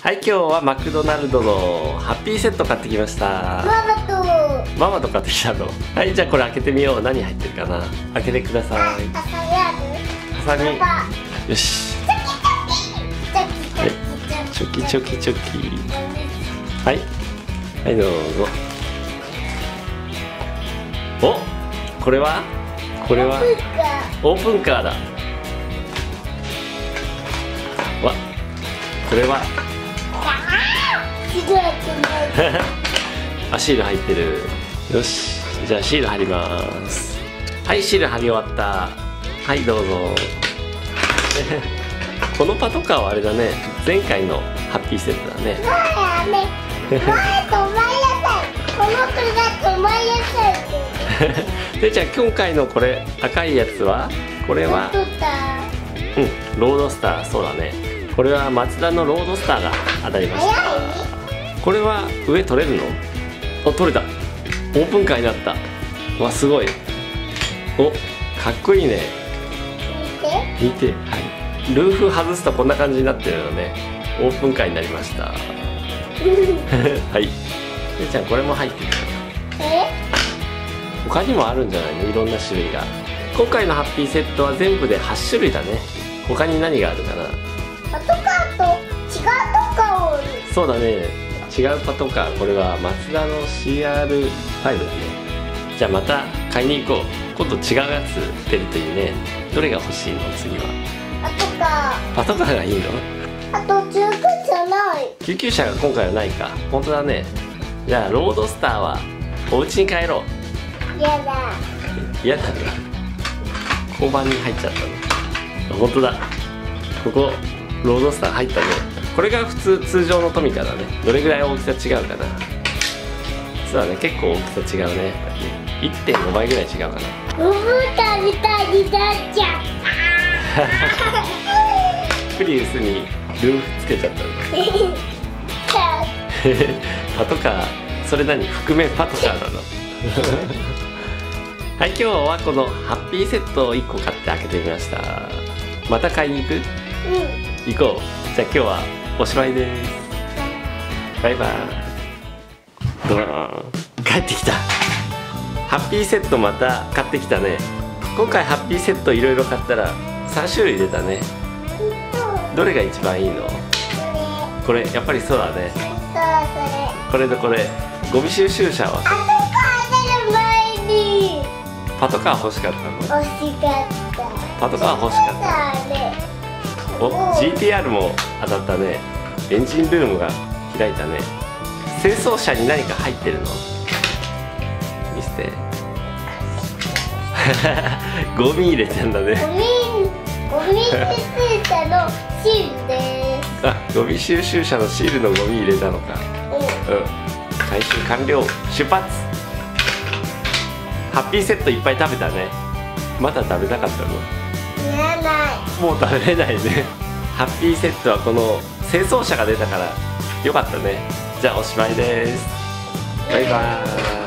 はい今日はマクドナルドのハッピーセット買ってきました。ママと。ママと買ってきたの。はいじゃあこれ開けてみよう。何入ってるかな。開けてくださあ、いハサミある。ハサミ。パよし。チョキチョキチョキはいはい。どうぞ。おこれは？これは？オープンカーだ。わこれは？あシール入ってる。よし。じゃあシール貼ります。はいシール貼り終わった。はいどうぞ。このパトカーはあれだね。前回のハッピーセットだね。前止まりなさい。この車止まりなさいって。でじゃあ今回のこれ赤いやつは？これは？うんロードスター。そうだね。これはマツダのロードスターが当たりましたこれは上取れるの？あ取れた。オープンカーになった。わすごい。おかっこいいね。見て。見てはい。ルーフ外すとこんな感じになってるのね。オープンカーになりました。はい。でじゃあこれも入ってる？え？他にもあるんじゃないの？いろんな種類が。今回のハッピーセットは全部で8種類だね。他に何があるかな？パトカーと違うとかをそうだね違うパトカーこれはマツダの CR5 だね。じゃあまた買いに行こう。今度違うやつ出るといいね。どれが欲しいの？次は。パトカパトカーがいいの？ーあと中古じゃない。救急車が今回はないか。本当だね。じゃあロードスターはお家に帰ろう。やだ。嫌だな。交番に入っちゃったの。本当だ。ここロードスター入ったねこれが普通通常のトミカだねどれぐらい大きさ違うかな。そうだね結構大きさ違うね。やっぱりね1.5倍ぐらい違うかな。ブブーみたいになっちゃっプリウスにルーフつけちゃったの。たパトカーそれ何？覆面パトカーなの。はい今日はこのハッピーセットを1個買って開けてみました。また買いに行く？うん。行こう。じゃあ今日はおしまいです。バイバイ。ドーン。帰ってきた。ハッピーセットまた買ってきたね。今回ハッピーセットいろいろ買ったら3種類出たね。どれが一番いいの？これやっぱりそうだね。これとこれ。ゴミ収集車は？パトカー欲しかったの？パトカー欲しかったお GTR も当たったね。エンジンルームが開いたね。清掃車に何か入ってるの？見せて。ゴミ入れてんだね。あゴミ収集車のシールのゴミ入れたのか。うん。回収完了。出発。ハッピーセットいっぱい食べたね。まだ食べたかったの？もう食べれないね。ハッピーセットはこの清掃車が出たからよかったね。じゃあおしまいです。バイバーイ。